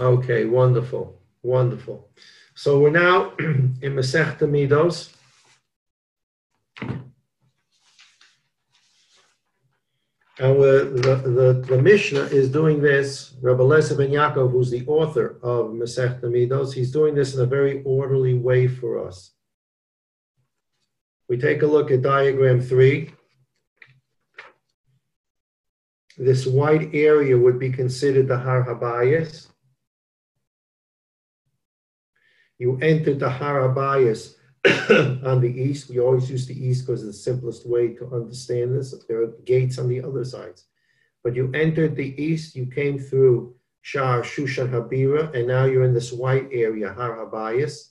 Okay, wonderful, wonderful. So we're now in Masech Midos. And the, the, the Mishnah is doing this, Rabbi Lezer ben Yaakov, who's the author of Masech Midos, he's doing this in a very orderly way for us. We take a look at diagram three. This white area would be considered the Har Habayis. You enter the Har Habayis on the east. We always use the east because it's the simplest way to understand this. There are gates on the other sides. But you entered the east, you came through Shar Shushan Habira, and now you're in this white area, Har Habayis.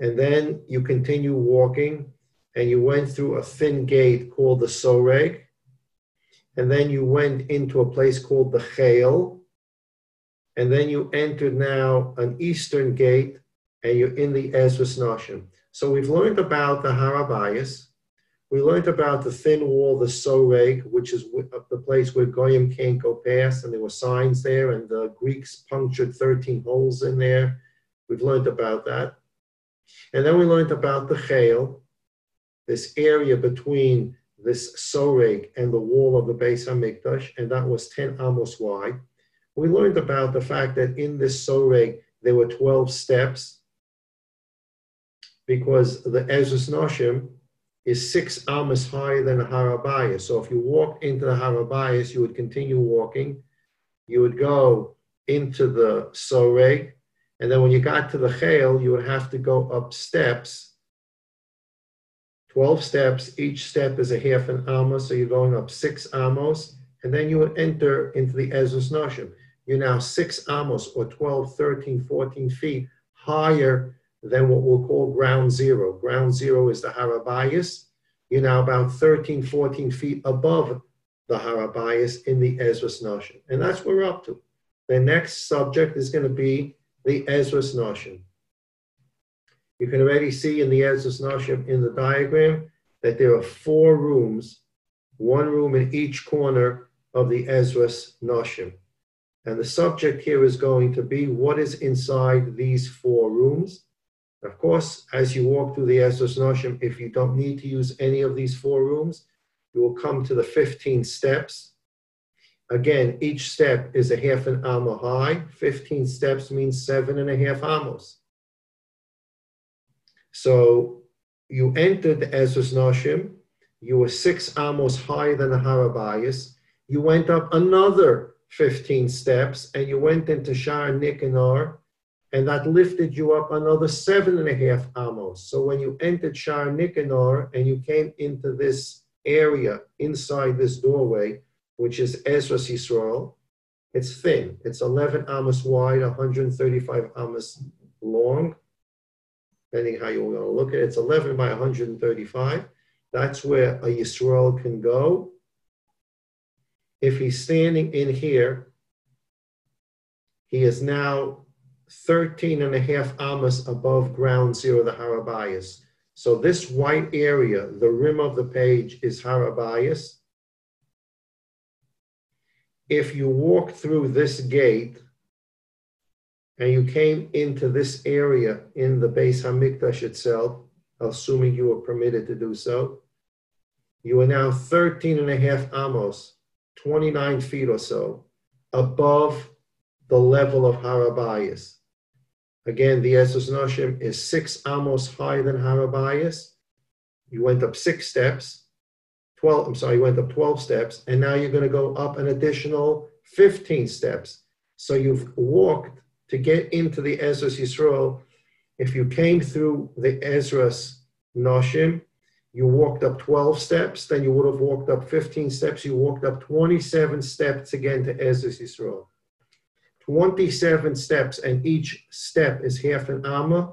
And then you continue walking, and you went through a thin gate called the Soreg. And then you went into a place called the Chayil. And then you entered now an eastern gate and you're in the Ezras Nashim. So we've learned about the Har Habayis. We learned about the thin wall, the Soreg, which is uh, the place where Goyim can't go past, and there were signs there, and the Greeks punctured 13 holes in there. We've learned about that. And then we learned about the Chayil, this area between this Soreg and the wall of the Beis HaMikdash, and that was 10 amos wide. We learned about the fact that in this Soreg, there were 12 steps, because the Ezras Noshim is six amas higher than the Har Habayis. So if you walked into the Har Habayis, you would continue walking. You would go into the Soreg, and then when you got to the Chayil, you would have to go up steps, 12 steps. Each step is a half an amos, so you're going up six amos, and then you would enter into the Ezras Noshim. You're now six amos, or 12, 13, 14 feet higher than what we'll call ground zero. Ground zero is the Har Habayis. You're now about 13, 14 feet above the Har Habayis in the Ezras Noshim. And that's what we're up to. The next subject is going to be the Ezras Noshim. You can already see in the Ezras Noshim in the diagram that there are four rooms, one room in each corner of the Ezras Noshim. And the subject here is going to be what is inside these four rooms. Of course, as you walk through the Ezras Noshim, if you don't need to use any of these four rooms, you will come to the 15 steps. Again, each step is a half an amma high. 15 steps means seven and a half amos. So you entered the Ezras Noshim. You were six amos higher than the Har Habayis. You went up another 15 steps and you went into Shar Nicanor and that lifted you up another seven and a half amos. So when you entered Shar Nicanor and you came into this area inside this doorway, which is Ezras Yisrael, it's thin. It's 11 amos wide, 135 amos long, depending how you want to look at it. It's 11 by 135. That's where a Yisrael can go. If he's standing in here, he is now 13 and a half amas above ground zero, the Har Habayis. So this white area, the rim of the page is Har Habayis. If you walk through this gate and you came into this area in the Beis Hamikdash itself, assuming you were permitted to do so, you are now 13 and a half amos, 29 feet or so, above the level of Har Habayis. Again, the Ezras Noshim is six amos higher than Har Habayis. You went up six steps, 12, I'm sorry, you went up 12 steps, and now you're going to go up an additional 15 steps. So you've walked to get into the Ezras Yisrael. If you came through the Ezras Noshim, you walked up 12 steps, then you would have walked up 15 steps, you walked up 27 steps again to Ezras Yisrael. 27 steps, and each step is half an amma.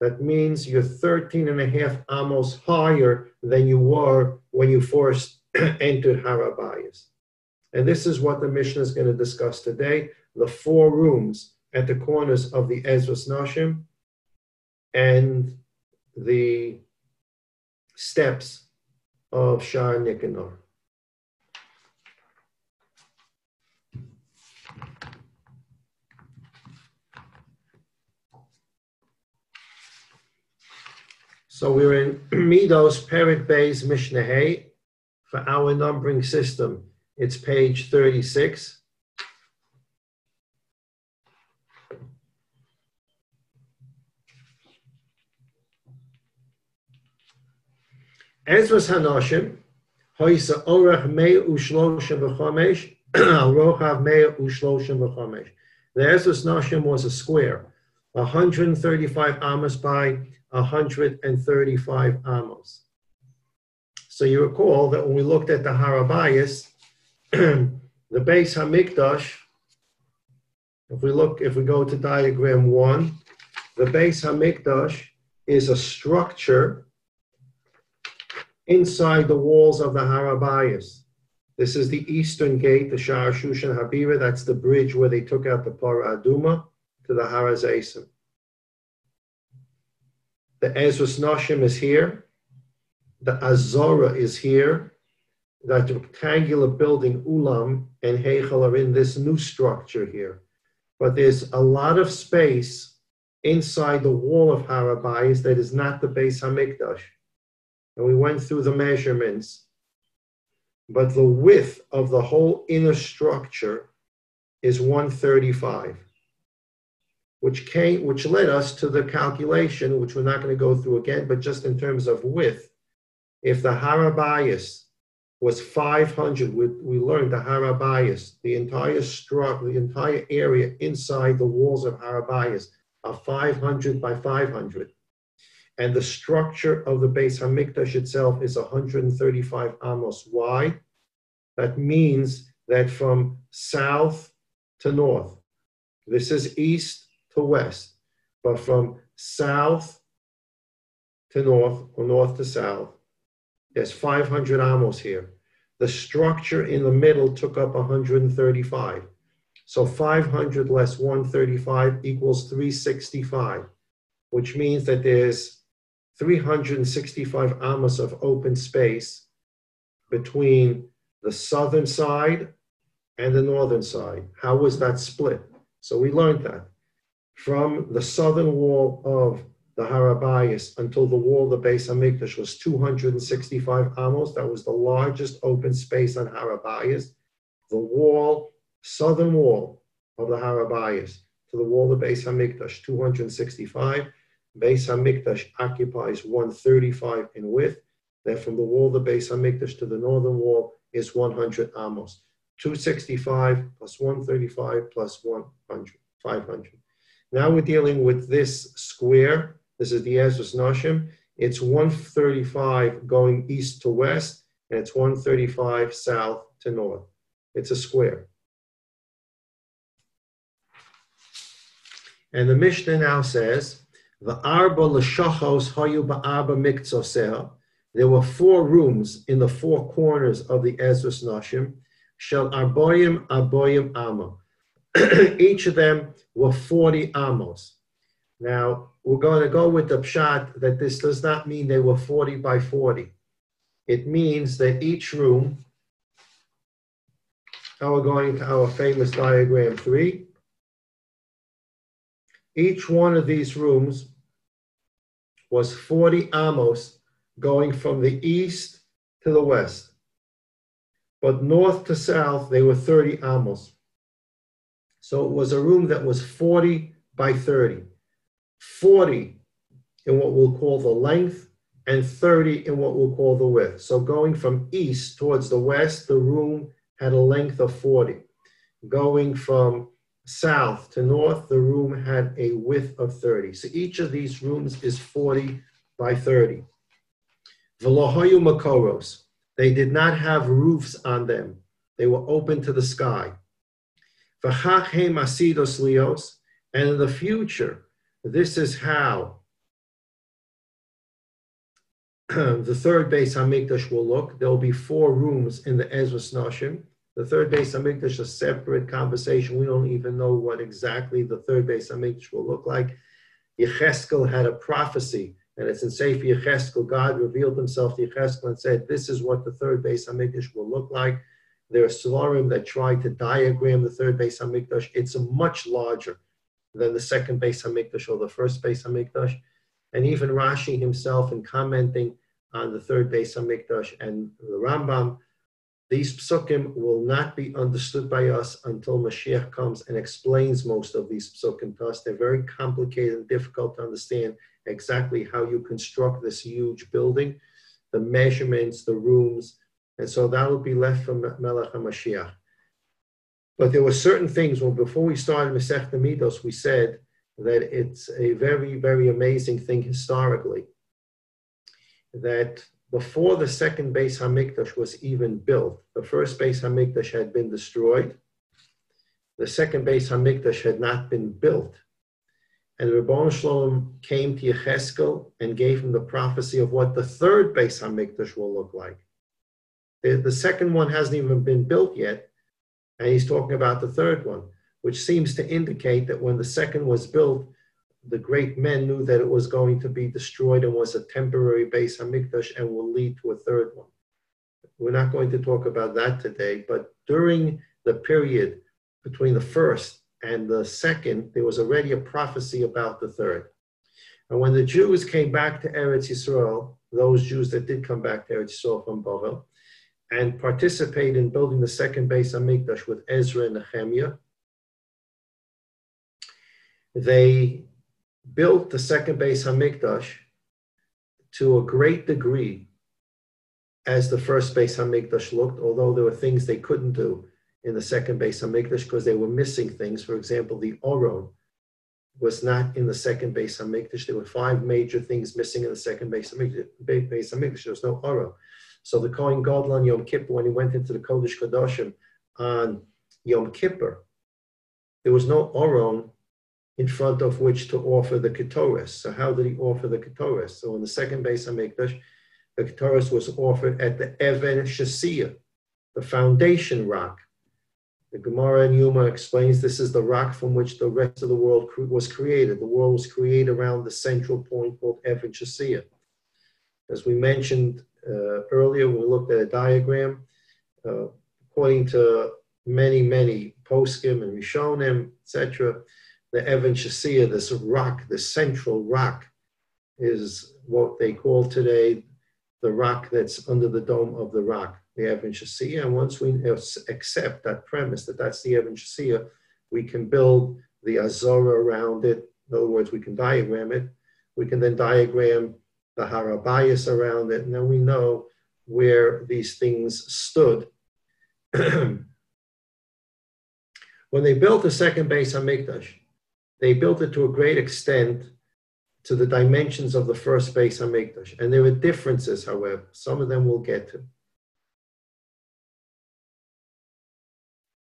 That means you're 13 and a half amos higher than you were when you first entered Har Habayis. And this is what the Mishnah is going to discuss today the four rooms at the corners of the Ezras Nashim and the steps of Shar Nicanor. So we're in Midos Perik Bays Mishnah Hay. For our numbering system, it's page 36. Ezras Hanoshim, Hoisa Orach Mei Ushloshem V'chomesh, Rochav Mei Ushloshem V'chomesh. The Ezras Hanoshim was a square, 135 amos by 135 amos. So you recall that when we looked at the Har Habayis, the Beis Hamikdash, if we look, if we go to diagram one, the Beis Hamikdash is a structure inside the walls of the Har Habayis. This is the eastern gate, the Shar Shushan Habira. That's the bridge where they took out the Parah Aduma to the Har Hazeisim. The Ezras Nashim is here. The Azora is here. That rectangular building, Ulam and Heichel, are in this new structure here. But there's a lot of space inside the wall of Har Habayis that is not the Beis Hamikdash and we went through the measurements. But the width of the whole inner structure is 135, which came, which led us to the calculation, which we're not going to go through again, but just in terms of width. If the Har Habayis was 500, we, we learned the Har Habayis, the entire structure, the entire area inside the walls of Har Habayis are 500 by 500 and the structure of the Beis Hamikdash itself is 135 amos wide. That means that from south to north, this is east to west, but from south to north or north to south, there's 500 amos here. The structure in the middle took up 135. So 500 less 135 equals 365, which means that there's 365 amas of open space between the southern side and the northern side. How was that split? So we learned that from the southern wall of the Har Habayis until the wall of the Beis Hamikdash was 265 amos. That was the largest open space on Har Habayis. The wall, southern wall of the Har Habayis to the wall of the Beis Hamikdash, 265. Beis Hamikdash occupies 135 in width. Then from the wall of the Beis Hamikdash to the northern wall is 100 amos. 265 plus 135 plus 100, 500. Now we're dealing with this square. This is the Ezras Nashim. It's 135 going east to west, and it's 135 south to north. It's a square. And the Mishnah now says, the arba l'shachos hayu ba'arba miktzoseh. There were four rooms in the four corners of the Ezras Nashim. Shel arboyim arboyim amma. Each of them were 40 amos. Now, we're going to go with the pshat that this does not mean they were 40 by 40. It means that each room, now we're going to our famous diagram three. Each one of these rooms was 40 amos going from the east to the west. But north to south, they were 30 amos. So it was a room that was 40 by 30. 40 in what we'll call the length and 30 in what we'll call the width. So going from east towards the west, the room had a length of 40. Going from south to north, the room had a width of 30. So each of these rooms is 40 by 30. Velohoyu makoros. They did not have roofs on them. They were open to the sky. Lios. And in the future, this is how the third Beis Hamikdash will look. There will be four rooms in the Ezra Nashim. The third Beis Hamikdash, a separate conversation. We don't even know what exactly the third Beis Hamikdash will look like. Yecheskel had a prophecy, and it's in Sefer Yecheskel. God revealed himself to Yecheskel and said, This is what the third Beis Hamikdash will look like. There are Solarim that tried to diagram the third Beis Hamikdash. It's much larger than the second Beis Hamikdash or the first Beis Hamikdash. and even Rashi himself in commenting on the third Beis Hamikdash and the Rambam, these psukim will not be understood by us until Mashiach comes and explains most of these psukim to us. They're very complicated and difficult to understand exactly how you construct this huge building, the measurements, the rooms, and so that will be left for Melech HaMashiach. But there were certain things well, before we started Masech Midos, we said that it's a very, very amazing thing historically that before the second Beis Hamikdash was even built, the first Beis Hamikdash had been destroyed. The second Beis Hamikdash had not been built. And Ribbon Shalom came to Yecheskel and gave him the prophecy of what the third Beis Hamikdash will look like. The, the second one hasn't even been built yet, and he's talking about the third one, which seems to indicate that when the second was built, the great men knew that it was going to be destroyed and was a temporary Beis Hamikdash and will lead to a third one. We're not going to talk about that today, but during the period between the first and the second, there was already a prophecy about the third. And when the Jews came back to Eretz Yisrael, those Jews that did come back to Eretz Yisrael from Bavel, and participate in building the second Beis Hamikdash with Ezra and Nehemiah, they built the second Beis Hamikdash to a great degree as the first Beis Hamikdash looked, although there were things they couldn't do in the second Beis Hamikdash because they were missing things. For example, the Oron was not in the second Beis Hamikdash. There were five major things missing in the second Beis Hamikdash. There was no Oron. So the Kohen Gadol on Yom Kippur, when he went into the Kodesh Kodashim on Yom Kippur, there was no Oron in front of which to offer the Ketores. So how did he offer the Ketores? So in the second Beis Hamikdash, the Ketores was offered at the Even Shasiyah, the foundation rock. The Gemara in Yuma explains this is the rock from which the rest of the world was created. The world was created around the central point called Even Shasiyah. As we mentioned uh, earlier, we looked at a diagram. Uh, according to many, many poskim and Rishonim, etc., the Evan Shasia, this rock, the central rock, is what they call today the rock that's under the dome of the rock, the Evan Shasia. And once we accept that premise that that's the Evan Shasia, we can build the Azora around it. In other words, we can diagram it. We can then diagram the Har Habayis around it, and then we know where these things stood. when they built the second Beis Hamikdash, they built it to a great extent to the dimensions of the first Beis Hamikdash. And there were differences, however. Some of them we'll get to.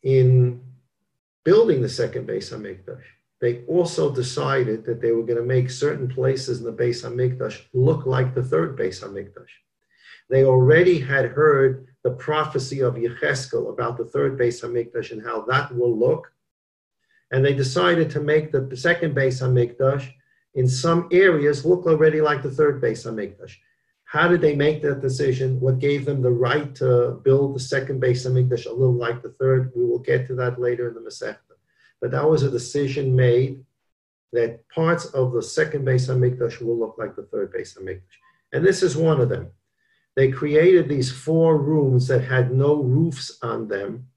In building the second Beis Hamikdash, they also decided that they were going to make certain places in the Beis Hamikdash look like the third Beis Hamikdash. They already had heard the prophecy of Yecheskel about the third Beis Hamikdash and how that will look and they decided to make the second Beis Hamikdash in some areas look already like the third Beis Hamikdash. How did they make that decision? What gave them the right to build the second Beis Hamikdash a little like the third? We will get to that later in the Masechta. But that was a decision made that parts of the second Beis Hamikdash will look like the third Beis Hamikdash. And this is one of them. They created these four rooms that had no roofs on them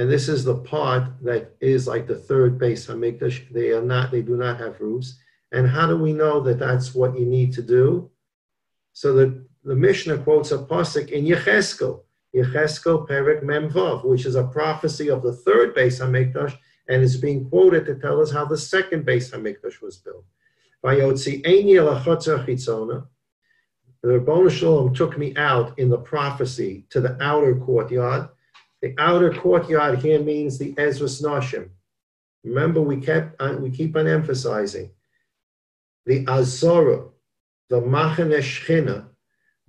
and this is the part that is like the third Beis Hamikdash. They are not, they do not have roofs. And how do we know that that's what you need to do? So the, the Mishnah quotes a pasuk in Yecheskel, Yecheskel Perik Memvav, which is a prophecy of the third Beis Hamikdash, and is being quoted to tell us how the second Beis Hamikdash was built. The Rabbanu Shalom took me out in the prophecy to the outer courtyard the outer courtyard here means the Ezras Nashim. Remember, we kept on, we keep on emphasizing the Azora, the Machane Shechina,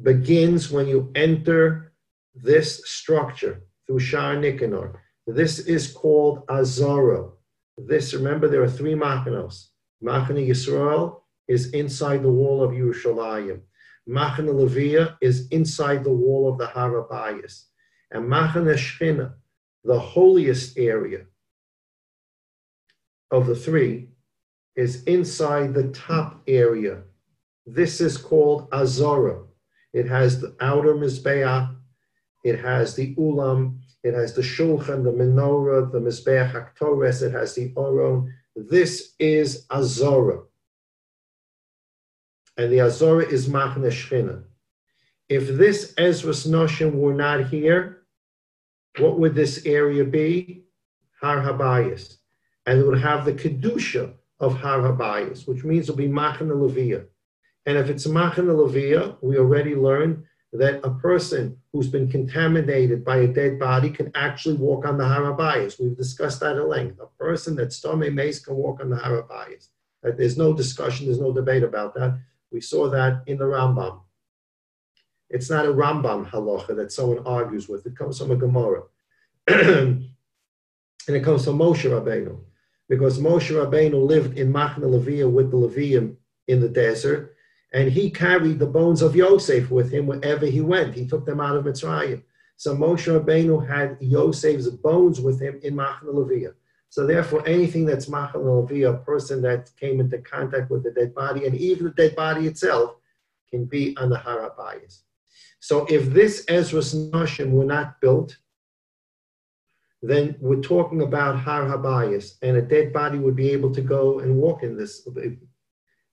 begins when you enter this structure through Shar Nicanor. This is called Azora. This, remember, there are three Machanos. Machane Yisrael is inside the wall of Yerushalayim. Machane Levia is inside the wall of the Har Habayis and Machane Shechina, the holiest area of the three, is inside the top area. This is called Azora. It has the outer Mizbeach, it has the Ulam, it has the Shulchan, the Menorah, the Mizbeach HaKtores, it has the Oron. This is Azora. And the Azora is Machne Shchina. If this Ezras Noshim were not here, what would this area be? Har Habayis. And it would have the Kedusha of Har Habayis, which means it'll be Machne Leviyah. And if it's Machne Leviyah, we already learned that a person who's been contaminated by a dead body can actually walk on the Har Habayis. We've discussed that at length. A person that's Tome Mace can walk on the Har Habayis. Uh, there's no discussion, there's no debate about that. We saw that in the Rambam. It's not a Rambam halacha that someone argues with. It comes from a Gemara. and it comes from Moshe Rabbeinu. Because Moshe Rabbeinu lived in Machna Leviyah with the Levium in the desert and he carried the bones of Yosef with him wherever he went. He took them out of Mitzrayim. So Moshe Rabbeinu had Yosef's bones with him in Machna Leviyah. So therefore, anything that's Machna Leviyah, a person that came into contact with the dead body, and even the dead body itself, can be on the Har Habayis. So if this Ezras Noshim were not built, then we're talking about Har Habayis, and a dead body would be able to go and walk in this,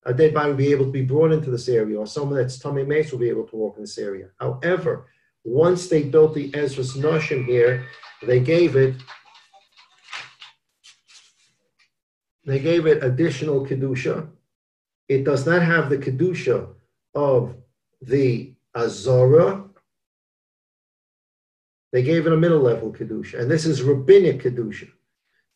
a dead man will be able to be brought into this area, or someone that's Tomei Mace will be able to walk in this area. However, once they built the Ezras Noshim here, they gave it they gave it additional kedusha. It does not have the kedusha of the Azora. They gave it a middle level kedusha, and this is rabbinic kedusha,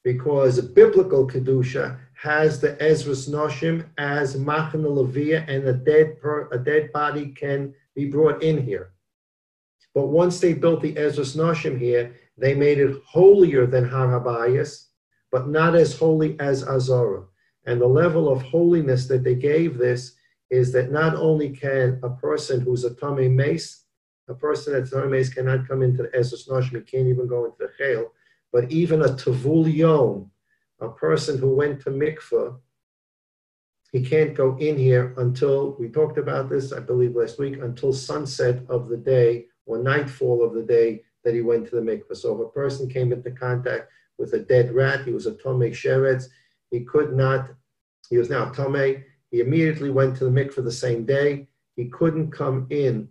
because biblical kedusha has the Ezras Noshim as Machna Levia, and a dead, per, a dead body can be brought in here. But once they built the Ezras Noshim here, they made it holier than Har Habayis, but not as holy as Azora. And the level of holiness that they gave this is that not only can a person who's a Tomei Mace, a person that's Tomei Mace cannot come into the Ezras Noshim, he can't even go into the Chel, but even a Tavul Yom, a person who went to mikveh, he can't go in here until, we talked about this, I believe, last week, until sunset of the day or nightfall of the day that he went to the mikveh. So if a person came into contact with a dead rat, he was a Tomei Sheretz, he could not, he was now Tomei, he immediately went to the mikveh the same day. He couldn't come in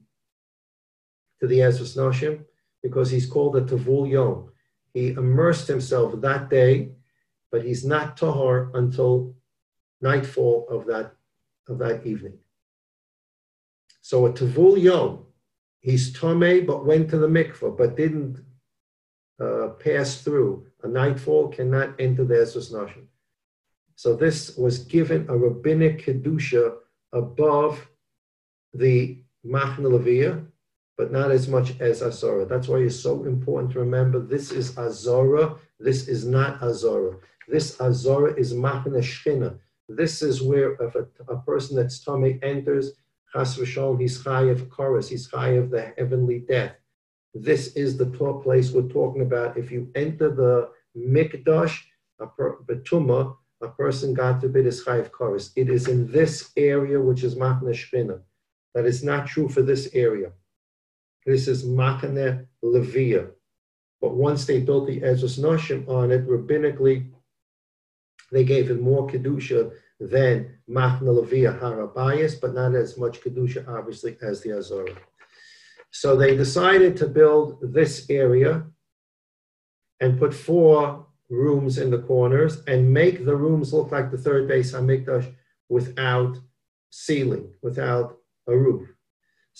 to the Ezras Noshim because he's called a Tavul Yom. He immersed himself that day but he's not tahor until nightfall of that of that evening. So a tavul yom, he's tome but went to the mikvah but didn't uh, pass through. A nightfall cannot enter the Ezras Nashim. So this was given a rabbinic kedusha above the Machna but not as much as Azora. That's why it's so important to remember this is Azora, this is not Azora. This Azora is Machna Shchina. This is where if a, a person that's tummy enters, Chas v'sholom, he's chayav chorus, he's chayav the heavenly death. This is the place we're talking about. If you enter the mikdash, a per, betuma, a person, God forbid, is chayav chorus. It is in this area which is Machna Shchina. That is not true for this area. This is Machane Levia. But once they built the Ezras Noshim on it, rabbinically, they gave it more Kedusha than Machna Levia Har Habayis, but not as much Kedusha, obviously, as the Azora. So they decided to build this area and put four rooms in the corners and make the rooms look like the third Beis Hamikdash without ceiling, without a roof.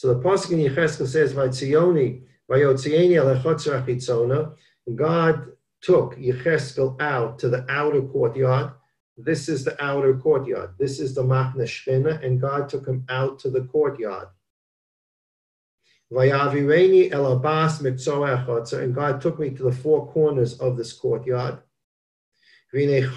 So the Pasuk in Yecheskel says, Vaytzioni, Vayotzieni alechotzer achitzona, God took Yecheskel out to the outer courtyard. This is the outer courtyard. This is the Machna Shchina, and God took him out to the courtyard. Vayavireni el Abbas and God took me to the four corners of this courtyard. There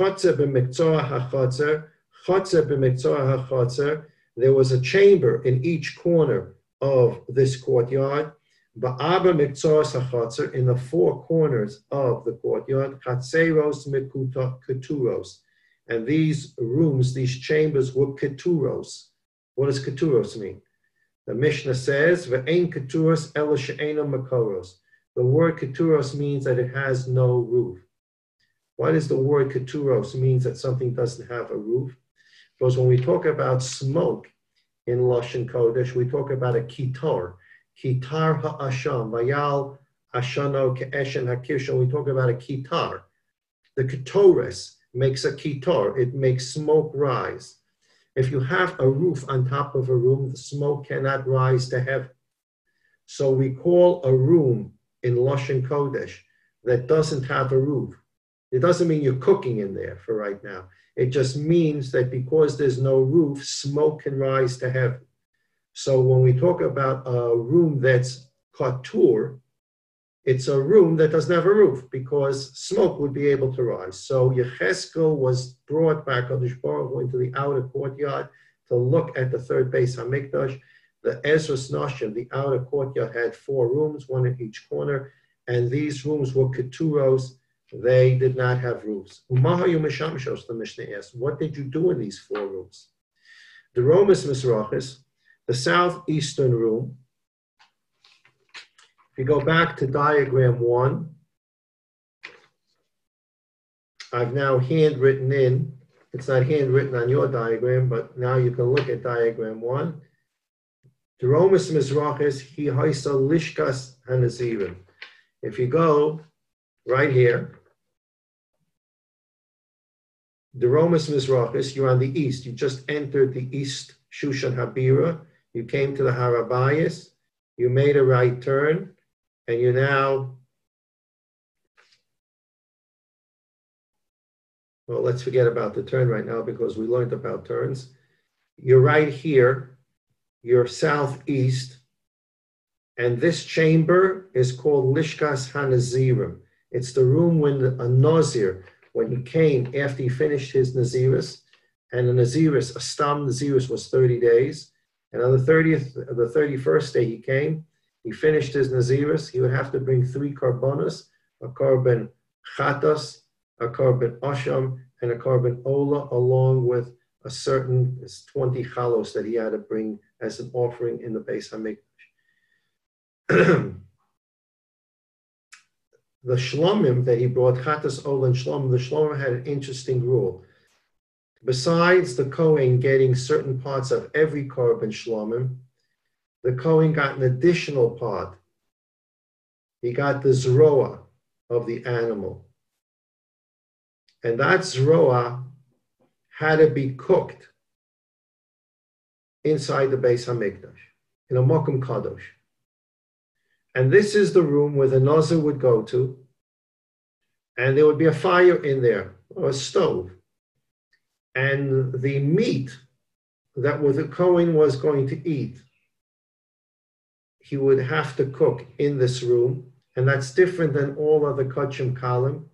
was a chamber in each corner of this courtyard. Ba'aba miktzor sachatzer in the four corners of the courtyard, chatzeros mikuturos. And these rooms, these chambers were keturos. What does keturos mean? The Mishnah says, "Ve'ein keturos ela she'ena makoros." The word keturos means that it has no roof. Why does the word keturos means that something doesn't have a roof? Because when we talk about smoke in Lashon Kodesh, we talk about a kitar, kitar ha'asham, vayal ashano ke'eshen hakishon. We talk about a kitar. The ketores makes a kitar. It makes smoke rise. If you have a roof on top of a room, the smoke cannot rise to heaven. So we call a room in Lashon Kodesh that doesn't have a roof. It doesn't mean you're cooking in there for right now. It just means that because there's no roof, smoke can rise to heaven. So when we talk about a room that's couture, it's a room that doesn't have a roof because smoke would be able to rise. So Yecheskel was brought back, Kadosh Baruch into the outer courtyard to look at the third Beis Hamikdash. The Ezra Nashim, the outer courtyard, had four rooms, one in each corner, and these rooms were keturos. They did not have roofs. The Mishnah asked, what did you do in these four rooms? Deromus Mizrachis, the southeastern room, if you go back to diagram one, I've now handwritten in, it's not handwritten on your diagram, but now you can look at diagram one. Deromus Mizrachis, he haisa lishkas hanazirim. If you go right here, Deromus Mizrachis, you're on the east. You just entered the east Shushan Habira. You came to the Har Habayis. You made a right turn and you now, well, let's forget about the turn right now because we learned about turns. You're right here, you're southeast, and this chamber is called Lishkas Hanazirim. It's the room when a Nazir, when he came after he finished his Naziris, and the Naziris, a Stam Naziris was 30 days, and on the 30th, the 31st day he came, he finished his Naziris, he would have to bring three karbonas, a korban chatas, a korban asham, and a korban ola, along with a certain 20 chalos that he had to bring as an offering in the Beis Hamikdash. the shlomim that he brought, chatas ola and shlomim, the shlomim had an interesting rule. Besides the Kohen getting certain parts of every Korban shlomim, the Kohen got an additional part. He got the zroa of the animal. And that zroa had to be cooked inside the Beis Hamikdash, in a Mokum Kadosh. And this is the room where the Nazir would go to, and there would be a fire in there, or a stove. And the meat that the Kohen was going to eat. He would have to cook in this room, and that's different than all other kachim kalim.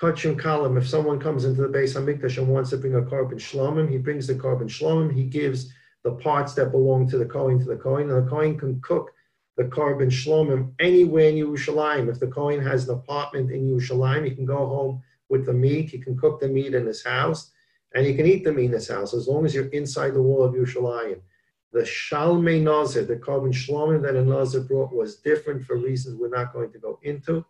Kachim kalim, if someone comes into the Beis Hamikdash and wants to bring a korban shlomim, he brings the korban shlomim, he gives the parts that belong to the Kohen to the Kohen, and the Kohen can cook the korban shlomim anywhere in Yerushalayim. If the Kohen has an apartment in Yerushalayim, he can go home with the meat, he can cook the meat in his house, and he can eat the meat in his house as long as you're inside the wall of Yerushalayim. The Shalmei Nazir, the korban shlomim that a Nazir brought was different for reasons we're not going to go into.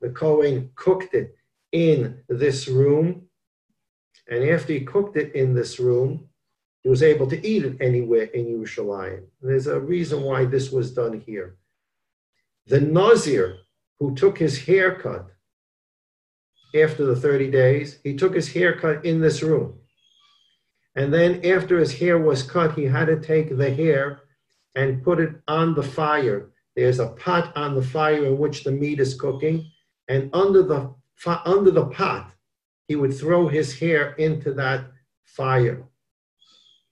The Kohen cooked it in this room. And after he cooked it in this room, was able to eat it anywhere in Yerushalayim. There's a reason why this was done here. The Nazir who took his haircut after the 30 days, he took his haircut in this room. And then after his hair was cut, he had to take the hair and put it on the fire. There's a pot on the fire in which the meat is cooking. And under the, under the pot, he would throw his hair into that fire.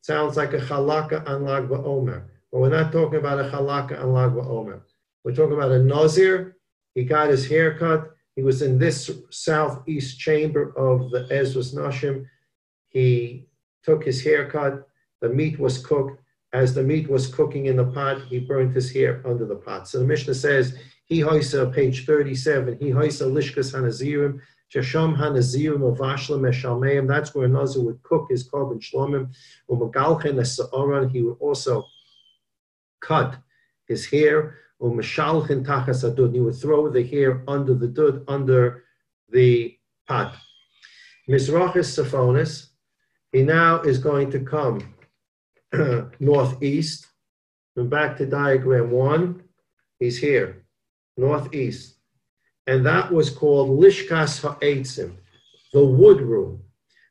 Sounds like a halakha on Lag Omer. But we're not talking about a halakha on Lag Omer. We're talking about a Nazir. He got his hair cut. He was in this southeast chamber of the Ezras Nashim. He took his haircut, the meat was cooked. As the meat was cooking in the pot, he burnt his hair under the pot. So the Mishnah says He hoisa, page 37, he hoisa lishkas hanazirim, eshalmeim. That's where Nazir would cook his korban shlomim. Umagalchen esa'oran, he would also cut his hair. Umashalchen tachas adud, he would throw the hair under the dud, under the pot. Mizrachis Saphonis, he now is going to come northeast. And back to diagram one, he's here, northeast. And that was called Lishkas Ha'etzim, the wood room.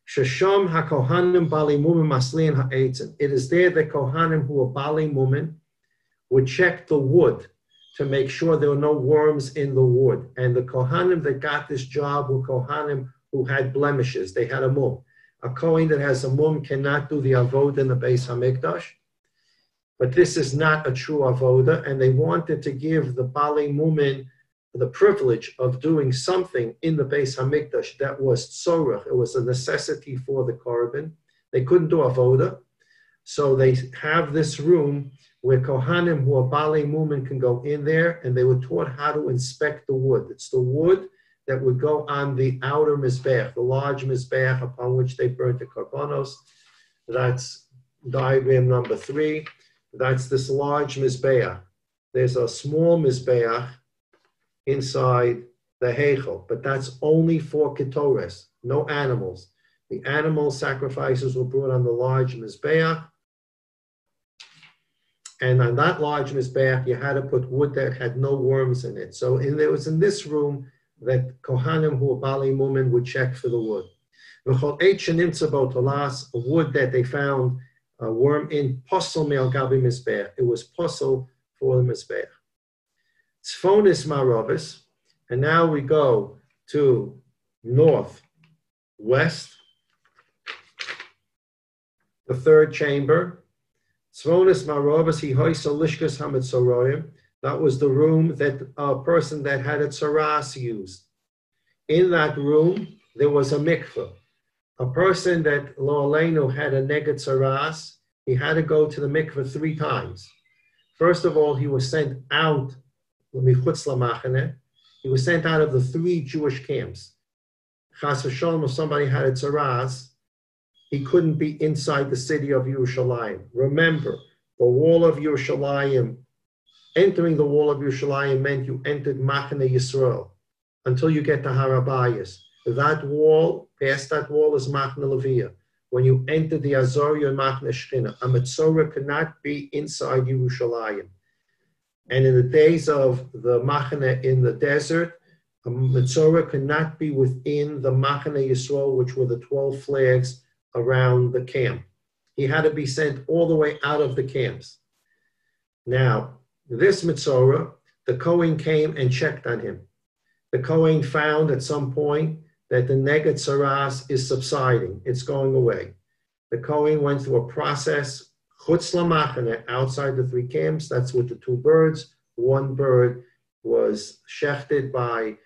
Shasham HaKohanim Bali Mumin Maslian Ha'etzim. It is there that Kohanim who are Bali Mumin would check the wood to make sure there were no worms in the wood. And the Kohanim that got this job were Kohanim who had blemishes. They had a mum. A Kohen that has a mum cannot do the avodah in the Beis Hamikdash. But this is not a true avoda, and they wanted to give the Bali Mumin the privilege of doing something in the Beis Hamikdash that was tzorach. It was a necessity for the korban. They couldn't do avoda, so they have this room where Kohanim who are Bali Mumin can go in there, and they were taught how to inspect the wood. It's the wood that would go on the outer Mizbeach, the large Mizbeach upon which they burnt the Karbonos. That's diagram number three. That's this large Mizbeach. There's a small Mizbeach inside the Heichel, but that's only for Ketores, no animals. The animal sacrifices were brought on the large Mizbeach. And on that large Mizbeach, you had to put wood that had no worms in it. So in, it was in this room that Kohanim who were Bali Mumin would check for the wood. A wood that they found a worm in posel me'al gabi mizbeach. It was posel for the mizbeach. Tzfonis marovis, and now we go to north, west, the third chamber. Tzfonis marovis he hoisa lishkas hamitzoroyim. That was the room that a person that had a tsaras used. In that room, there was a mikveh. A person that Lo had a neged tsaras, he had to go to the mikveh three times. First of all, he was sent out, he was sent out of the three Jewish camps. Chas v'sholom, if somebody had a tsaras, he couldn't be inside the city of Yerushalayim. Remember, the wall of Yerushalayim entering the wall of Yerushalayim meant you entered Machane Yisrael until you get to Har Habayis. That wall, past that wall is Machane Leviyah. When you enter the Azor, you're Machane Shechina, a Metzora cannot be inside Yerushalayim. And in the days of the Machane in the desert, a could not be within the Machane Yisrael, which were the 12 flags around the camp. He had to be sent all the way out of the camps. Now, this Mitzorah, the Kohen came and checked on him. The Kohen found at some point that the Neged Saras is subsiding, it's going away. The Kohen went through a process, Chutz Lamachane, outside the three camps, that's with the two birds. One bird was shechted by,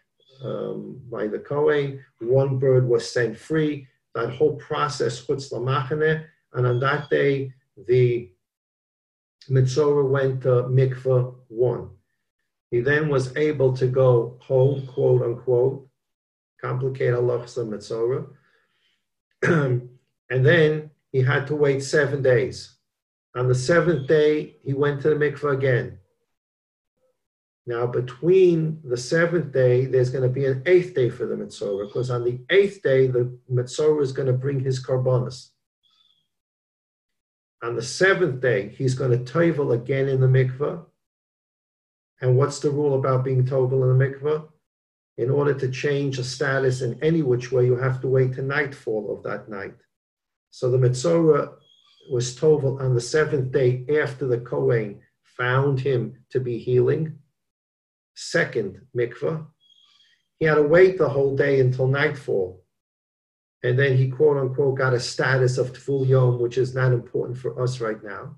um, by the Kohen, one bird was sent free. That whole process, Chutz Lamachane, and on that day, the Mitzorah went to mikveh one. He then was able to go home, quote unquote, complicate halachas Mitzorah. and then he had to wait seven days. On the seventh day, he went to the mikveh again. Now, between the seventh day, there's going to be an eighth day for the Mitzorah, because on the eighth day, the Mitzorah is going to bring his karbonis. On the seventh day, he's going to tovel again in the mikveh. And what's the rule about being tovel in the mikveh? In order to change a status in any which way, you have to wait to nightfall of that night. So the Mitzorah was tovel on the seventh day after the Kohen found him to be healing. Second mikveh. He had to wait the whole day until nightfall and then he quote unquote got a status of Tavul Yom, which is not important for us right now.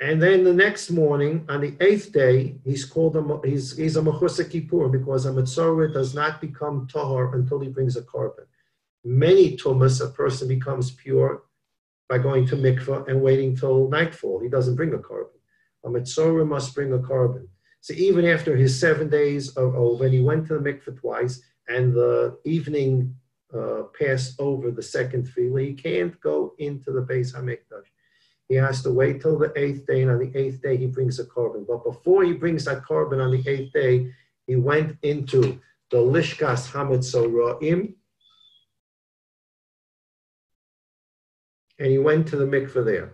And then the next morning, on the eighth day, he's called a he's he's a Mechusa Kippur because a Mitzorah does not become tahor until he brings a korban. Many tumas, a person becomes pure by going to mikvah and waiting till nightfall. He doesn't bring a korban. A Mitzorah must bring a korban. So even after his seven days are over, and he went to the mikveh twice, and the evening uh, passed over the second tevilah, he can't go into the Beis Hamikdash. He has to wait till the eighth day, and on the eighth day he brings a korban. But before he brings that korban on the eighth day, he went into the Lishkas Hametzoraim, and he went to the mikveh there.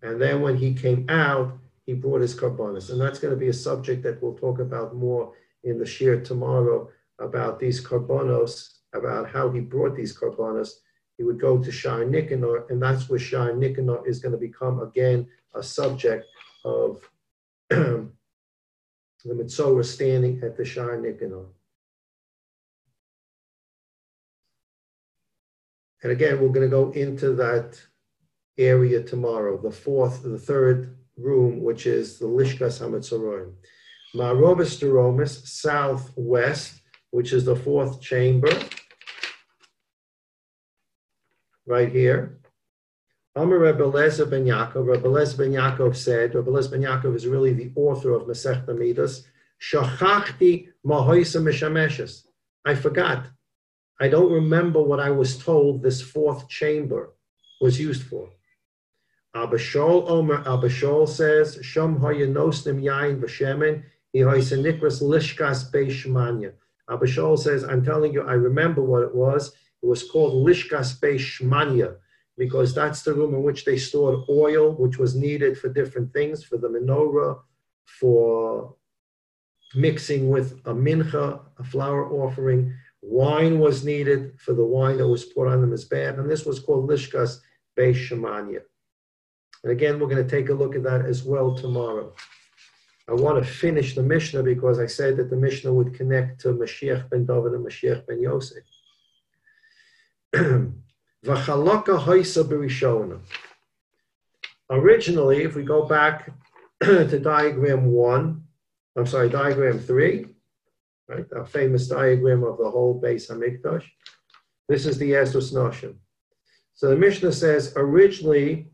And then when he came out, he brought his karbonis. And that's going to be a subject that we'll talk about more in the shir tomorrow about these karbonos, about how he brought these karbonos. He would go to Shar Nicanor, and that's where Shar Nicanor is going to become again a subject of the Metzora standing at the Shar Nicanor. And again, we're going to go into that area tomorrow, the fourth, the third room, which is the Lishkas Hamatzoroim. Ma'arobis Deromis, southwest, which is the fourth chamber, right here. Amar Rebbe Lezer ben Yaakov, Rebbe Lezer ben Yaakov said, Rebbe Lezer ben Yaakov is really the author of Masech Middos, Shachachti Mahoisa Mishameshes. I forgot. I don't remember what I was told this fourth chamber was used for. Abba Shaul Omer, Abba Shaul says, Shom Hoyanosnim Yain Vashemen, Ihoisenikras Lishkas Beishmanya. Abba Shaul says, I'm telling you, I remember what it was. It was called Lishkas Beishmanya because that's the room in which they stored oil, which was needed for different things, for the menorah, for mixing with a mincha, a flour offering. Wine was needed for the wine that was poured on the mizbeach, and this was called lishkas beishamanya. And again, we're going to take a look at that as well tomorrow. I want to finish the Mishnah because I said that the Mishnah would connect to Mashiach ben David and Mashiach ben Yosef. Originally, if we go back to diagram one, I'm sorry, diagram three, right? Our famous diagram of the whole Beis Hamikdash. This is the Ezras Noshim. So the Mishnah says originally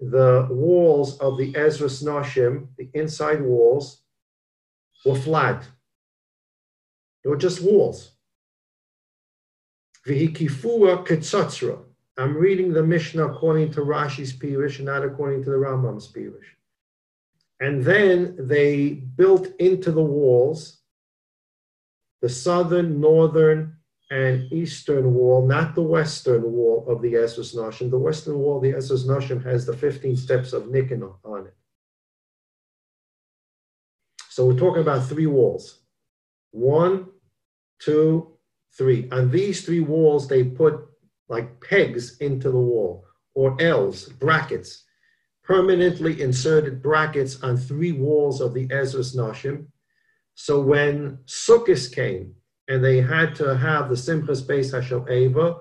the walls of the Ezras Noshim, the inside walls, were flat. They were just walls. I'm reading the Mishnah according to Rashi's Pirish, not according to the Rambam's Pirish. And then they built into the walls the southern, northern, and eastern wall, not the western wall of the Ezras Noshim. The western wall, the Ezras Noshim, has the 15 steps of Nicanor on it. So we're talking about three walls. One, two, three. On these three walls, they put like pegs into the wall or L's, brackets, permanently inserted brackets on three walls of the Ezras Noshim so when Sukkot came and they had to have the Simchas Beis Hashoeva,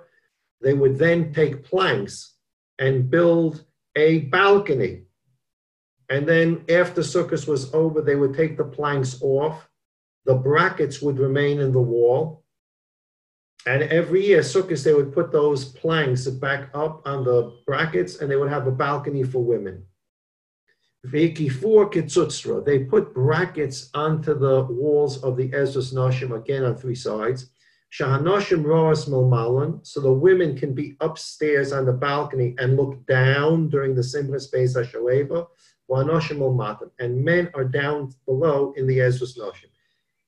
they would then take planks and build a balcony. And then after Sukkot was over, they would take the planks off. The brackets would remain in the wall. And every year, Sukkot, they would put those planks back up on the brackets and they would have a balcony for women. They put brackets onto the walls of the Ezras Nashim again on three sides. Roas milmalan, so the women can be upstairs on the balcony and look down during the Simchas Beis HaShoeva. And men are down below in the Ezras Nashim.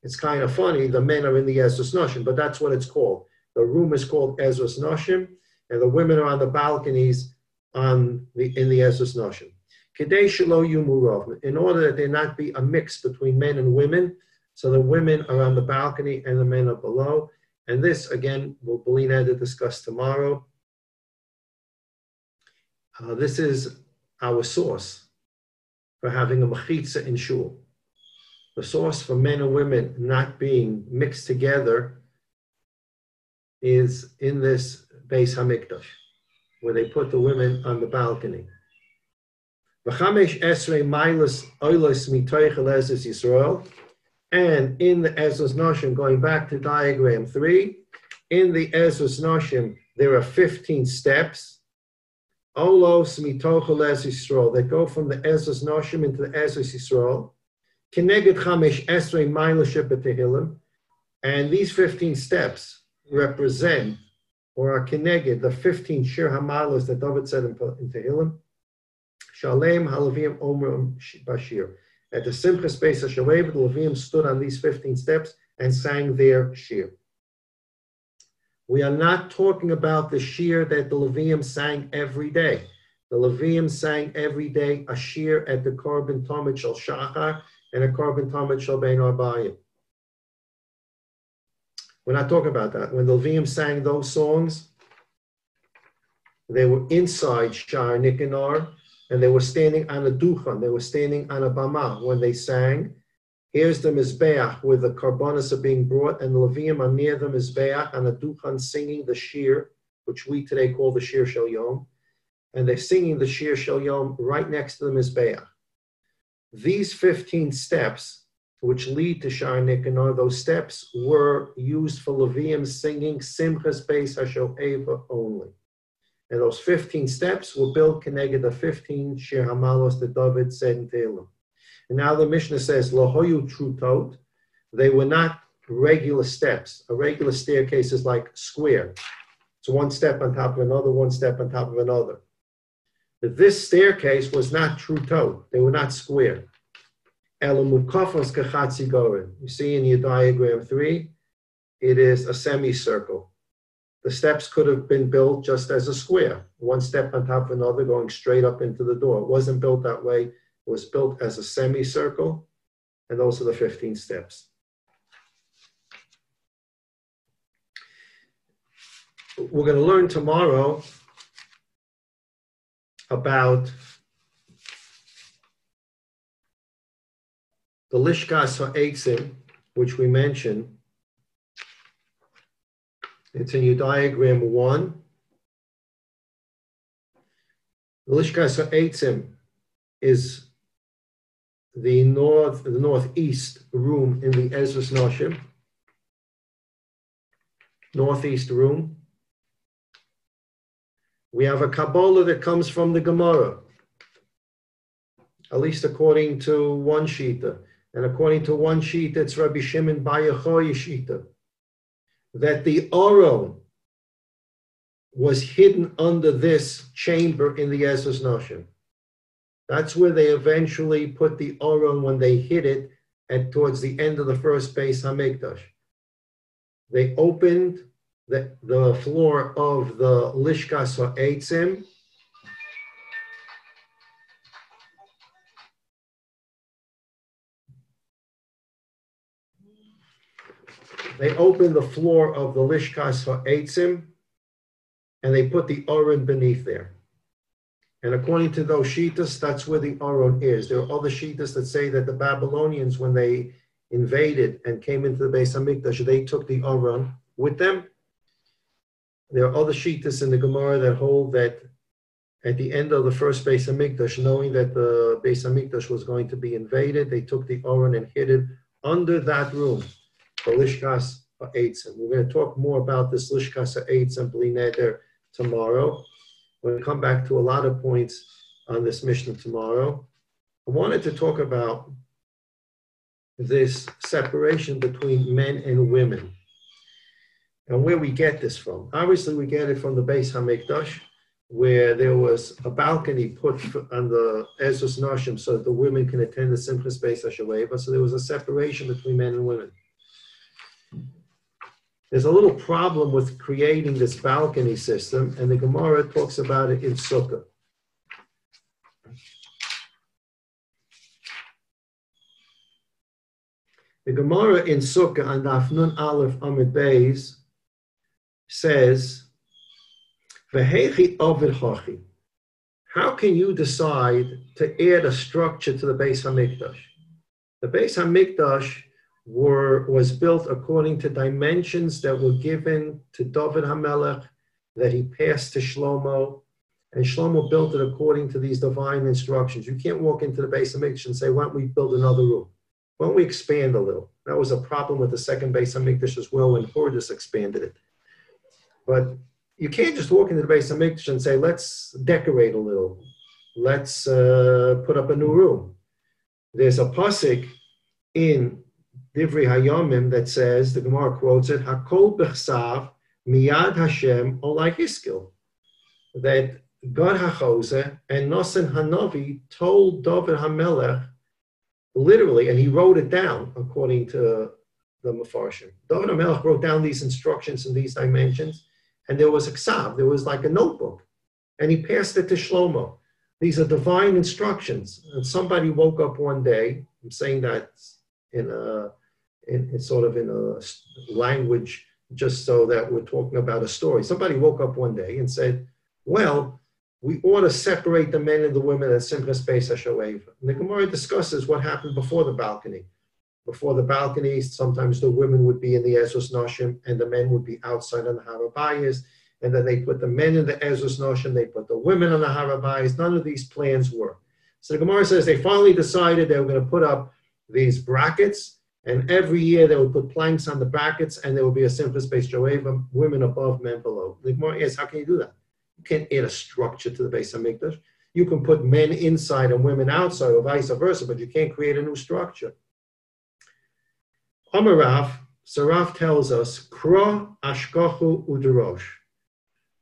It's kind of funny, the men are in the Ezras Nashim, but that's what it's called. The room is called Ezras Nashim, and the women are on the balconies on the, in the Ezras Nashim in order that there not be a mix between men and women. So the women are on the balcony and the men are below. And this, again, we'll Belina to discuss tomorrow. Uh, this is our source for having a machitza in shul. The source for men and women not being mixed together is in this Beis Hamikdash, where they put the women on the balcony. V'chamesh esrei milas oilos mitoichel ezes Yisrael. And in the Ezras Noshim, going back to diagram three, in the Ezras Noshim, there are 15 steps. Olos mitochel Ez Yisrael, that go from the Ezras Noshim into the Ezras Yisrael. Keneged Chamesh Esrei Mailaship Tehillim. And these 15 steps represent or are Keneged, the 15 Shir Hamalos that David said in, in Tehillim. Shalem Halavim Omrim Bashir. At the Simchas Beis Hashoeva, the Levim stood on these 15 steps and sang their Shir. We are not talking about the shir that the Levim sang every day. The Levim sang every day a shir at the Korban Tamid Shal Shachar and a Korban Tamid Shal Bein Arbayim. We're not talking about that. When the Levim sang those songs, they were inside Shar Nicanor and they were standing on a duchan, they were standing on a bama when they sang, Here's the Mizbeach where the carbonas are being brought, and the Levium are near the Mizbeach on a Duchan singing the Shir, which we today call the Shir Shel Yom. And they're singing the Shir Shel Yom right next to the Mizbeach. These 15 steps, which lead to Shar Nicanor, those steps were used for Levium singing Simchas Beis Hashoeva only. And those 15 steps were built connected the 15 Shir Hamalos that David said in Tehillim. And now the Mishnah says, Lahoyu trutot. They were not regular steps. A regular staircase is like square. It's one step on top of another, one step on top of another. But this staircase was not trutot. They were not square. You see in your diagram three, it is a semicircle. The steps could have been built just as a square, one step on top of another, going straight up into the door. It wasn't built that way It was built as a semicircle, and those are the 15 steps. We're going to learn tomorrow about the Lishkas Ha'etzim, which we mentioned. It's in your diagram one. Lishkas Ha'etzim is the north, the northeast room in the Ezras Noshim. Northeast room. We have a Kabbalah that comes from the Gemara, at least according to one Shita. And according to one Shita, it's Rabbi Shimon Bar Shita, that the Aron was hidden under this chamber in the Ezras Noshim. That's where they eventually put the Oron when they hid it at towards the end of the first Beis Hamikdash. They opened the, the floor of the Lishkas Ha'etzim. They opened the floor of the Lishkas Ha'etzim and they put the Oron beneath there. And according to those Shitas, that's where the Aron is. There are other Shitas that say that the Babylonians, when they invaded and came into the Beis Hamikdash, they took the Aron with them. There are other Shitas in the Gemara that hold that at the end of the first Beis Hamikdash, knowing that the Beis Hamikdash was going to be invaded, they took the Aron and hid it under that room, the Lishkas Ha'etzim. We're going to talk more about this Lishkas Ha'etzim Bli Neder tomorrow. We'll come back to a lot of points on this Mishnah tomorrow. I wanted to talk about this separation between men and women and where we get this from. Obviously, we get it from the Beis Hamikdash, where there was a balcony put on the Ezras Nashim so that the women can attend the Simchas Beis Hashoeva. So there was a separation between men and women. There's a little problem with creating this balcony system, and the Gemara talks about it in Sukkah. The Gemara in Sukkah on Dafnun Aleph Amud Beis says, How can you decide to add a structure to the Beis Hamikdash? The Beis Hamikdash were, was built according to dimensions that were given to David Hamelech, that he passed to Shlomo, and Shlomo built it according to these divine instructions. You can't walk into the Beis Hamikdash and say, why don't we build another room? Why don't we expand a little? That was a problem with the second Beis Hamikdash as well when Hordus expanded it. But you can't just walk into the Beis Hamikdash and say, let's decorate a little. Let's uh, put up a new room. There's a pasuk in Divrei Hayomim that says, the Gemara quotes it, Hakol b'chsav miyad Hashem olai hiskil. That Gad HaChozeh and Nosen Hanavi told David HaMelech literally, and he wrote it down according to the Mefarshim. David HaMelech wrote down these instructions in these dimensions, and there was a ksav, there was like a notebook, and he passed it to Shlomo. These are divine instructions. And somebody woke up one day, I'm saying that in a, in, in sort of in a language, just so that we're talking about a story. Somebody woke up one day and said, well, we ought to separate the men and the women at Simchas Beis Hashoeva. And the Gemara discusses what happened before the balcony. Before the balcony, sometimes the women would be in the Ezras Noshim and the men would be outside on the Har Habayis. And then they put the men in the Ezras Noshim, they put the women on the Har Habayis. None of these plans work. So the Gemara says they finally decided they were going to put up these brackets, and every year they would put planks on the brackets, and there would be a Simchas Beis Shoeva, women above, men below. The Gemara asks, how can you do that? You can't add a structure to the Beis Hamikdash. You can put men inside and women outside, or vice versa, but you can't create a new structure. Amaraf, Saraf tells us, Kra Ashkochu Uderosh.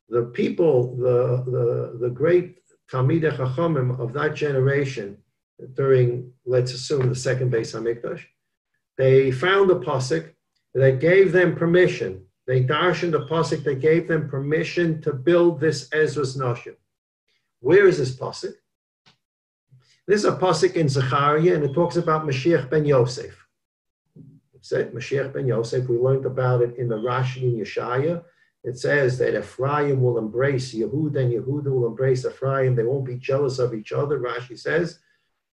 The people, the, the, the great Talmidei Chachamim of that generation, during, let's assume, the second Beis Hamikdash, they found a pasuk that gave them permission they darshan the pasuk that gave them permission to build this Ezras Noshim. Where is this pasuk? This is a pasuk in Zechariah, and it talks about Mashiach ben Yosef. It said Mashiach ben Yosef. We learned about it in the Rashi in Yeshaya. It says that Ephraim will embrace Yehuda, and Yehuda will embrace Ephraim. They won't be jealous of each other. Rashi says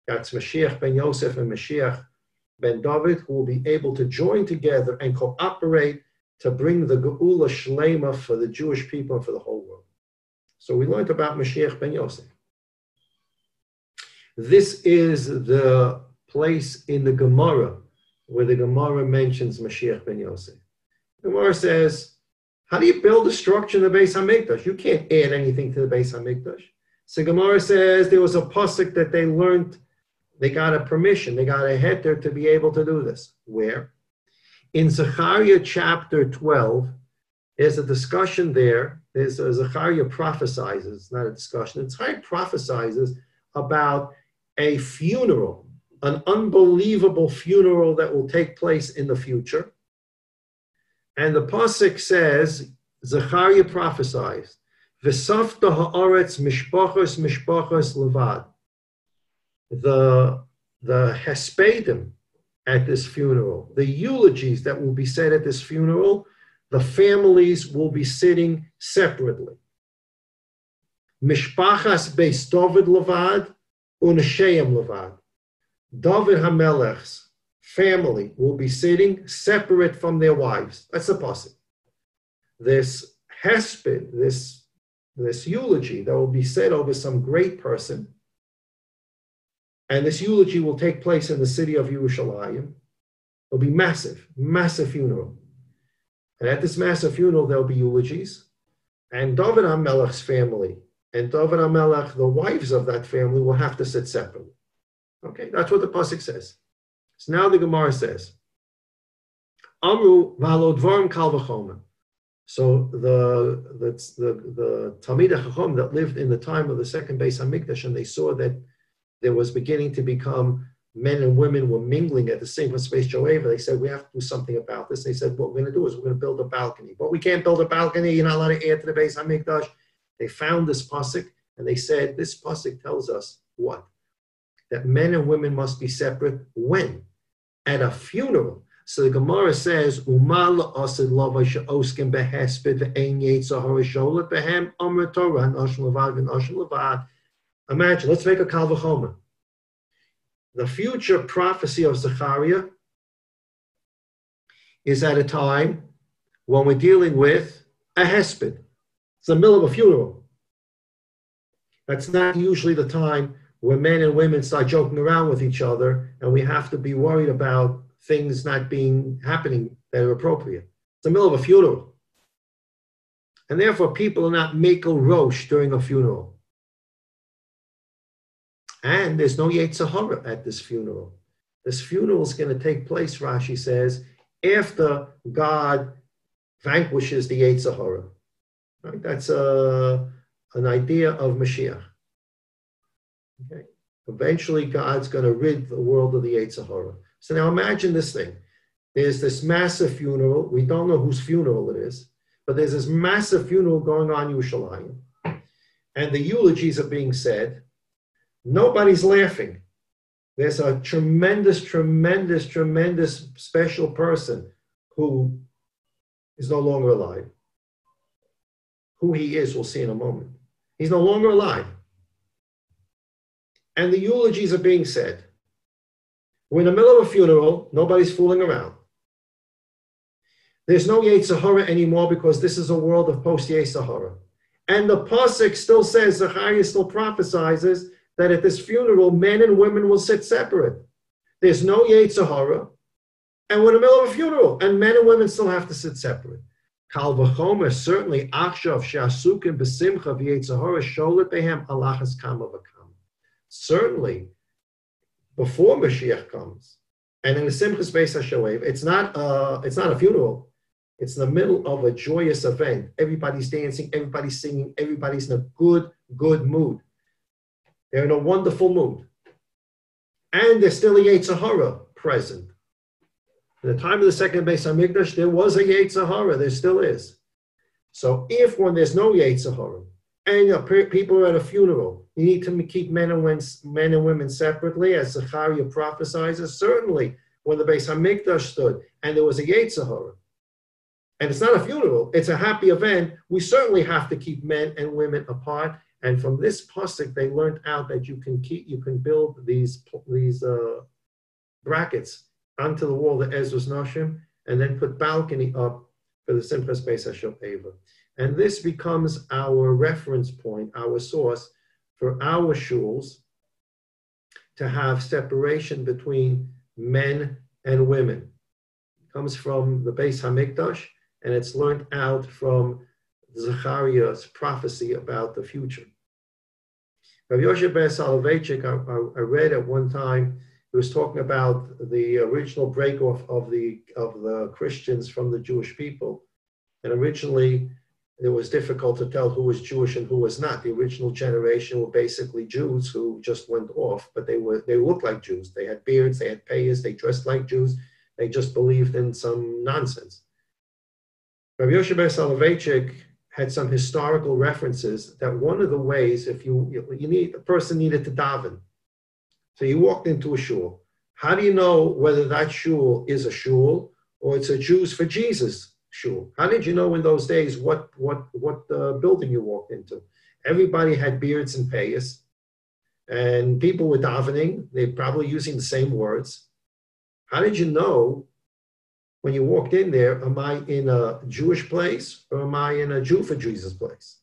that's Mashiach ben Yosef and Mashiach ben David, who will be able to join together and cooperate to bring the Geula Shlema for the Jewish people and for the whole world. So we learned about Mashiach ben Yosef. This is the place in the Gemara where the Gemara mentions Mashiach ben Yosef. The Gemara says, how do you build a structure in the Beis HaMikdash? You can't add anything to the Beis HaMikdash. So Gemara says there was a pasuk that they learned, they got a permission, they got a heter to be able to do this. Where? in Zechariah chapter 12, there's a discussion there. There's a Zechariah prophesizes, it's not a discussion. Zechariah prophesizes about a funeral, an unbelievable funeral that will take place in the future. And the Pasuk says, Zechariah prophesies, V'safta ha'aretz mishpachos mishpachos levad. The, the Hespedim, at this funeral. The eulogies that will be said at this funeral, the families will be sitting separately. Mishpachas Beis David Levad, Unasheim Levad. David Hamelech's family will be sitting separate from their wives. That's the pasuk. This hesped, this, this eulogy that will be said over some great person, and this eulogy will take place in the city of Yerushalayim. It'll be massive, massive funeral. And at this massive funeral, there'll be eulogies. And David HaMelech's family and David HaMelech, the wives of that family, will have to sit separately. Okay, that's what the Pasuk says. So now the Gemara says, Amru valodvarim kal So the the the, the Chacham that lived in the time of the second Beis Hamikdash, and they saw that there was beginning to become men and women were mingling at the same space Joeva. They said, we have to do something about this. They said, what we're going to do is we're going to build a balcony. But we can't build a balcony. You're not allowed to add to the Beis HaMikdash. They found this pasuk and they said, this pasuk tells us what? That men and women must be separate when? At a funeral. So the Gemara says, Umal asid lava she'oskim behesped ve'ein yetzah harasholet behem amr Torah and ashel levad and levad Imagine, let's make a Kalvachomer. The future prophecy of Zechariah is at a time when we're dealing with a hesped. It's the middle of a funeral. That's not usually the time where men and women start joking around with each other and we have to be worried about things not being happening that are appropriate. It's the middle of a funeral. And therefore, people are not makel rosh during a funeral. And there's no Yetzer Hara at this funeral. This funeral is going to take place, Rashi says, after God vanquishes the Yetzer Hara. Right? That's a, an idea of Mashiach. Okay. Eventually, God's going to rid the world of the Yetzer Hara. So now imagine this thing. There's this massive funeral. We don't know whose funeral it is, but there's this massive funeral going on in Yerushalayim. And the eulogies are being said. Nobody's laughing. There's a tremendous, tremendous, tremendous special person who is no longer alive. Who he is, we'll see in a moment. He's no longer alive. And the eulogies are being said. We're in the middle of a funeral, nobody's fooling around. There's no Yetzer Hara anymore because this is a world of post Yetzer Hara. And the Pasuk still says, Zechariah still prophesizes that at this funeral, men and women will sit separate. There's no Yetzer Hara, and we're in the middle of a funeral, and men and women still have to sit separate. Kal v'chomer, certainly, achshav shasukim b'simcha v'yetzahara sholet behem alachas kama v'kam. Certainly, before Mashiach comes, and in the Simchas Beis HaShoev, it's not uh, it's not a funeral. It's in the middle of a joyous event. Everybody's dancing, everybody's singing, everybody's in a good, good mood. They're in a wonderful mood. And there's still a Yetzer Hara present. In the time of the second Beis Hamikdash, there was a Yetzer Hara. There still is. So if when there's no Yetzer Hara, and you know, people are at a funeral, you need to keep men and, women, men and women separately, as Zechariah prophesies. Certainly, when the Beis Hamikdash stood and there was a Yetzer Hara, and it's not a funeral, it's a happy event, we certainly have to keep men and women apart. And from this pasuk, they learned out that you can keep, you can build these these uh, brackets onto the wall, the Ezras Noshim, and then put balcony up for the Simchas Beis Hashoeva. And this becomes our reference point, our source for our shuls to have separation between men and women. It comes from the Beis Hamikdash and it's learned out from Zechariah's prophecy about the future. Rabbi Yoshe Ber Soloveitchik, I, I, I, read at one time, he was talking about the original breakoff of the of the Christians from the Jewish people, and originally it was difficult to tell who was Jewish and who was not. The original generation were basically Jews who just went off, but they were they looked like Jews. They had beards, they had payas, they dressed like Jews. They just believed in some nonsense. Rabbi Yoshe Ber Soloveitchik had some historical references that one of the ways, if you you need a person needed to daven, so you walked into a shul. How do you know whether that shul is a shul or it's a Jews for Jesus shul? How did you know in those days what what what uh, building you walked into? Everybody had beards and payas, and people were davening. They're probably using the same words. How did you know when you walked in there, am I in a Jewish place or am I in a Jew for Jesus place?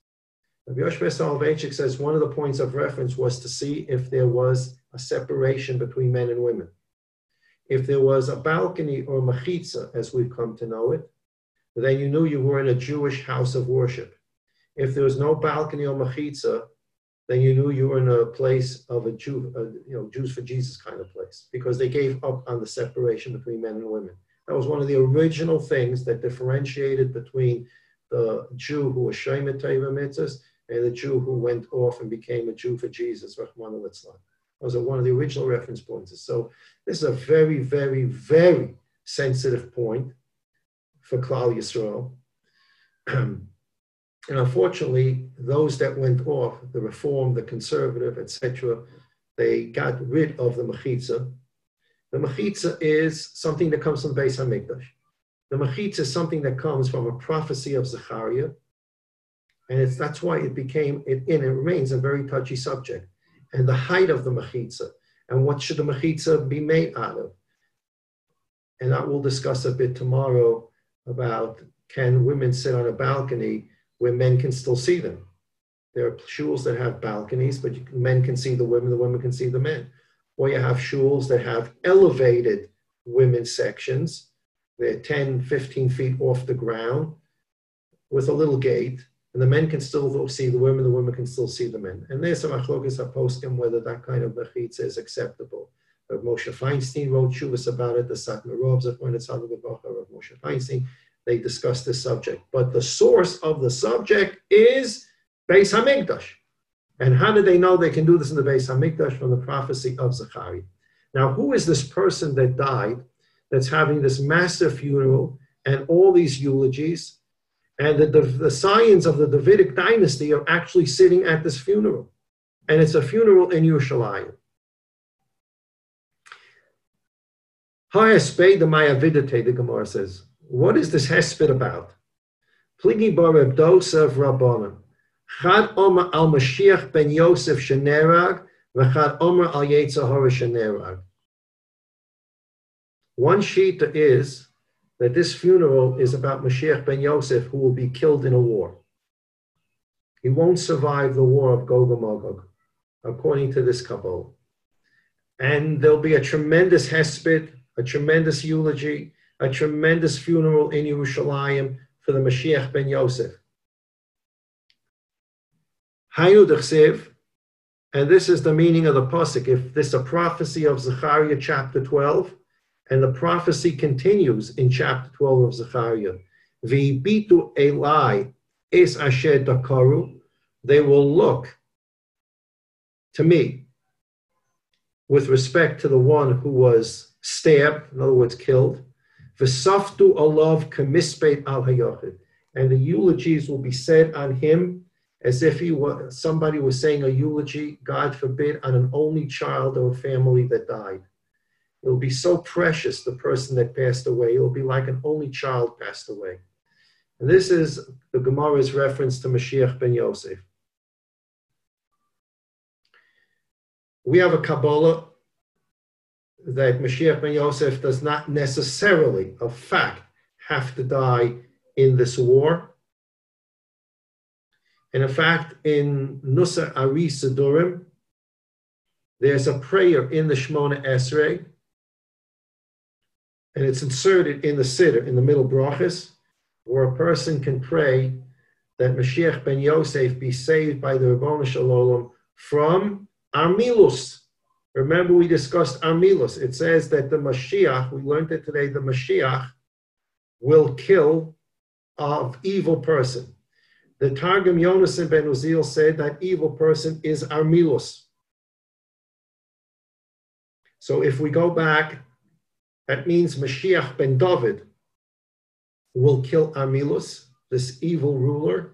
Rabbi Yoshua Soloveitchik says one of the points of reference was to see if there was a separation between men and women. If there was a balcony or machitza, as we've come to know it, then you knew you were in a Jewish house of worship. If there was no balcony or machitza, then you knew you were in a place of a Jew, a, you know, Jews for Jesus kind of place, because they gave up on the separation between men and women. That was one of the original things that differentiated between the Jew who was Shemet Teva Mitzvahs and the Jew who went off and became a Jew for Jesus, Rahman al was one of the original reference points. So this is a very, very, very sensitive point for Klal Yisrael. and unfortunately, those that went off, the Reform, the Conservative, etc., they got rid of the Mechitza, the mechitza is something that comes from Beis Hamikdash. The mechitza is something that comes from a prophecy of Zechariah, and it's, that's why it became, it, and it remains a very touchy subject. And the height of the mechitza, and what should the mechitza be made out of? And I will discuss a bit tomorrow about can women sit on a balcony where men can still see them? There are shuls that have balconies, but men can see the women, the women can see the men or you have shuls that have elevated women's sections. They're 10, 15 feet off the ground with a little gate, and the men can still see the women, the women can still see the men. And there's some achlokis poskim whether that kind of mechitza is acceptable. But Moshe Feinstein wrote shuvas about it. The Satmar Rav appointed of Moshe Feinstein. They discussed this subject, but the source of the subject is Beis Hamikdash. And how did they know they can do this in the Beis Hamikdash from the prophecy of Zechariah? Now, who is this person that died that's having this massive funeral and all these eulogies? And the, the, the scions of the Davidic dynasty are actually sitting at this funeral. And it's a funeral in Yerushalayim. Ha'esped the Mayavidate, the Gemara says. What is this hesped about? Pligi bar Dosav Rabbanan. Chad Omer al Mashiach ben Yosef shenerag, Omer al shenerag. One sheet is that this funeral is about Mashiach ben Yosef, who will be killed in a war. He won't survive the war of Gog and Magog, according to this Kabbalah. And there'll be a tremendous hesped, a tremendous eulogy, a tremendous funeral in Yerushalayim for the Mashiach ben Yosef. Hayu Dechsev, and this is the meaning of the pasuk. If this is a prophecy of Zechariah chapter 12, and the prophecy continues in chapter 12 of Zechariah. V'ibitu Eli es asher dakaru. They will look to me with respect to the one who was stabbed, in other words, killed. V'saftu alav kamispeit al hayochid. And the eulogies will be said on him as if he was somebody was saying a eulogy, God forbid, on an only child of a family that died. It will be so precious, the person that passed away. It will be like an only child passed away. And this is the Gemara's reference to Mashiach ben Yosef. We have a Kabbalah that Mashiach ben Yosef does not necessarily, a fact, have to die in this war. And in fact, in Nusach Ari Sidurim, there's a prayer in the Shemona Esrei and it's inserted in the Siddur, in the middle brachas, where a person can pray that Mashiach ben Yosef be saved by the Rabboni Shalom from Armilus. Remember, we discussed Armilus. It says that the Mashiach, we learned it today, the Mashiach will kill of evil person. The Targum Yonasan ben Uzziel said that evil person is Armilus. So if we go back that means Mashiach ben David will kill Armilus, this evil ruler.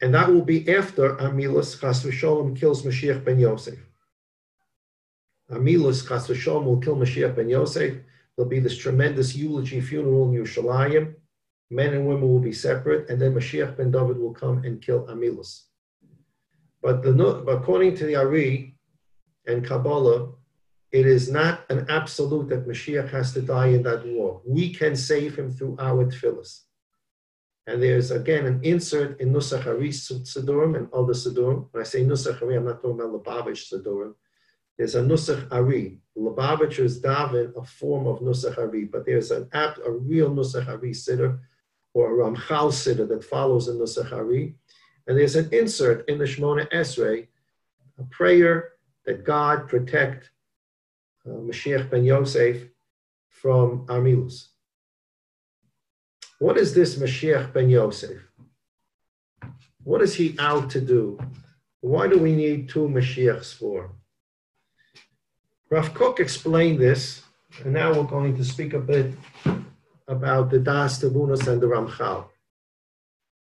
And that will be after Armilus Chas kills Mashiach ben Yosef. Armilus Chas will kill Mashiach ben Yosef. There'll be this tremendous eulogy funeral in Yerushalayim. Men and women will be separate, and then Mashiach ben David will come and kill Armilus. But, the, according to the Ari and Kabbalah, it is not an absolute that Mashiach has to die in that war. We can save him through our tefillahs. And there's again an insert in Nusach Ari Sidurim and other Sidurim. When I say Nusach Ari, I'm not talking about Lubavitch Sidurim. There's a Nusach Ari. Lubavitch is David, a form of Nusach Ari, but there's an apt, a real Nusach Ari Siddur or Ramchal Siddur that follows in the Nusach Ari. And there's an insert in the Shemona Esrei, a prayer that God protect uh, Mashiach ben Yosef from Armilus. What is this Mashiach ben Yosef? What is he out to do? Why do we need two Mashiachs for? Rav Kook explained this, and now we're going to speak a bit about the Daas Tevunos and the Ramchal.